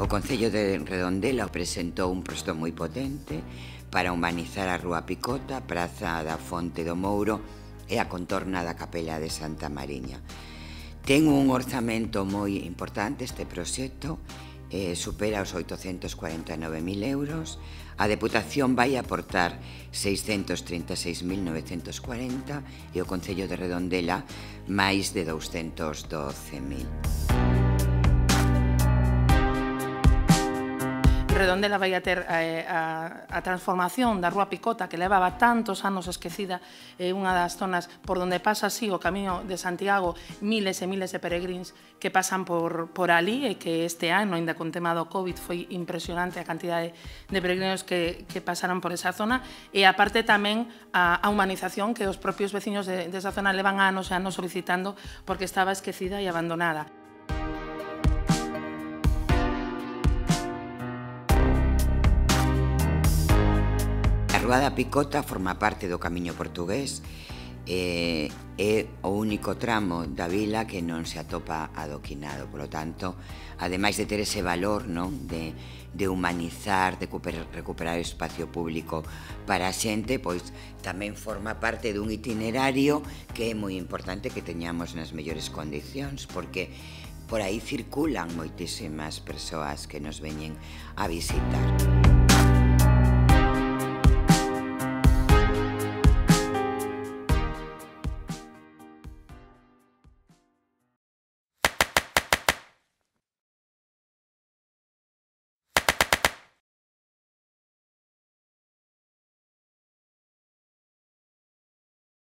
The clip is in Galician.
O Concello de Redondela presentou un prosto moi potente para humanizar a Rúa Picota, a Praza da Fonte do Mouro e a contorna da Capela de Santa Mariña. Ten un orzamento moi importante este proxecto, eh, supera os 849.000 euros, a Deputación vai aportar 636.940 e o Concello de Redondela máis de 212.000. Redondela vai a ter eh, a, a transformación da Rúa Picota que levaba tantos anos esquecida é eh, unha das zonas por onde pasa así o camiño de Santiago miles e miles de peregrins que pasan por, por ali e que este ano, ainda con tema do COVID, foi impresionante a cantidade de, peregrinos que, que pasaron por esa zona e aparte tamén a, a humanización que os propios veciños de, de esa zona levan anos e anos solicitando porque estaba esquecida e abandonada. Curva da Picota forma parte do Camiño Portugués e é o único tramo da vila que non se atopa adoquinado. Por lo tanto, ademais de ter ese valor non de, de humanizar, de recuperar, recuperar o espacio público para a xente, pois tamén forma parte dun itinerario que é moi importante que teñamos nas mellores condicións, porque por aí circulan moitísimas persoas que nos veñen a visitar. Música